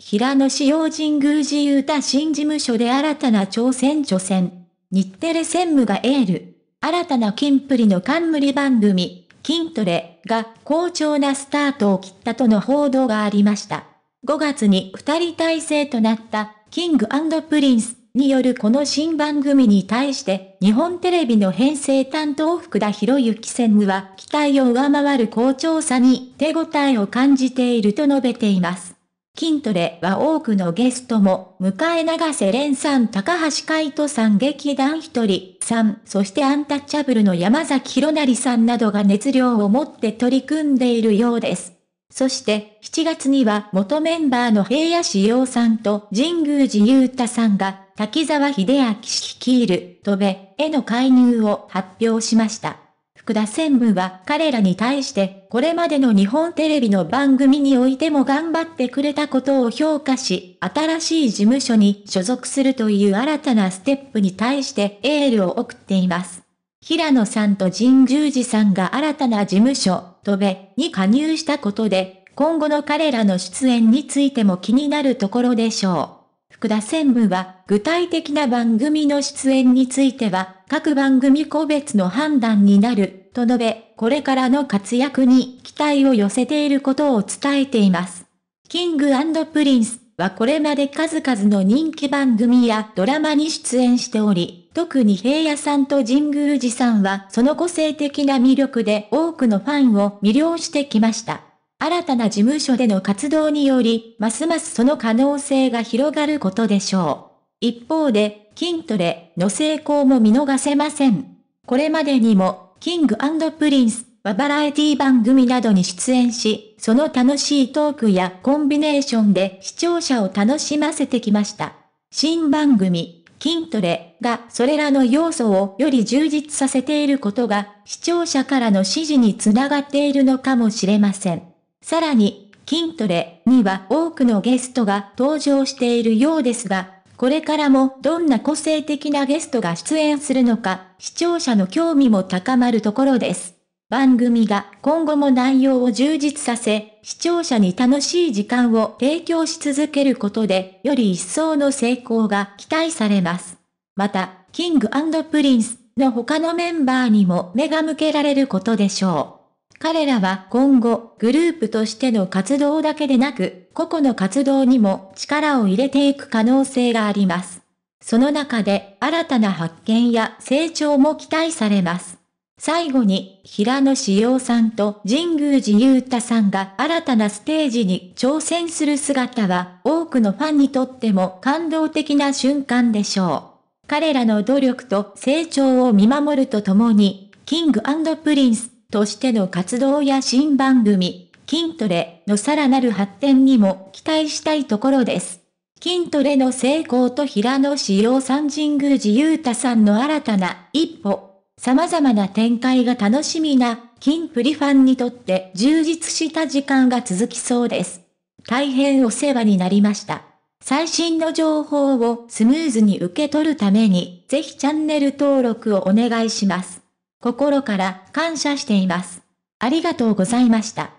平野紫耀神宮寺勇太新事務所で新たな挑戦挑戦。日テレ専務がエール。新たなキンプリの冠番組、キントレが好調なスタートを切ったとの報道がありました。5月に二人体制となったキングプリンスによるこの新番組に対して日本テレビの編成担当福田博之専務は期待を上回る好調さに手応えを感じていると述べています。筋トレは多くのゲストも、迎え長瀬廉さん、高橋海人さん、劇団一人さん、そしてアンタッチャブルの山崎弘成さんなどが熱量を持って取り組んでいるようです。そして、7月には元メンバーの平野志陽さんと神宮寺雄太さんが、滝沢秀明氏率いる、戸部への介入を発表しました。福田専務は彼らに対してこれまでの日本テレビの番組においても頑張ってくれたことを評価し、新しい事務所に所属するという新たなステップに対してエールを送っています。平野さんと神宮寺さんが新たな事務所、 TOBE に加入したことで、今後の彼らの出演についても気になるところでしょう。福田専務は、具体的な番組の出演については、各番組個別の判断になる、と述べ、これからの活躍に期待を寄せていることを伝えています。キングプリンスはこれまで数々の人気番組やドラマに出演しており、特に平野さんと神宮寺さんはその個性的な魅力で多くのファンを魅了してきました。新たな事務所での活動により、ますますその可能性が広がることでしょう。一方で、キントレの成功も見逃せません。これまでにも、キングプリンスはバラエティ番組などに出演し、その楽しいトークやコンビネーションで視聴者を楽しませてきました。新番組、キントレがそれらの要素をより充実させていることが視聴者からの支持につながっているのかもしれません。さらに、キントレには多くのゲストが登場しているようですが、これからもどんな個性的なゲストが出演するのか、視聴者の興味も高まるところです。番組が今後も内容を充実させ、視聴者に楽しい時間を提供し続けることで、より一層の成功が期待されます。また、キングプリンスの他のメンバーにも目が向けられることでしょう。彼らは今後、グループとしての活動だけでなく、個々の活動にも力を入れていく可能性があります。その中で新たな発見や成長も期待されます。最後に、平野志陽さんと神宮寺雄太さんが新たなステージに挑戦する姿は、多くのファンにとっても感動的な瞬間でしょう。彼らの努力と成長を見守るとともに、キングプリンスとしての活動や新番組、筋トレのさらなる発展にも期待したいところです。筋トレの成功と平野志陽さん神宮寺雄太さんの新たな一歩、様々な展開が楽しみな、筋プリファンにとって充実した時間が続きそうです。大変お世話になりました。最新の情報をスムーズに受け取るために、ぜひチャンネル登録をお願いします。心から感謝しています。ありがとうございました。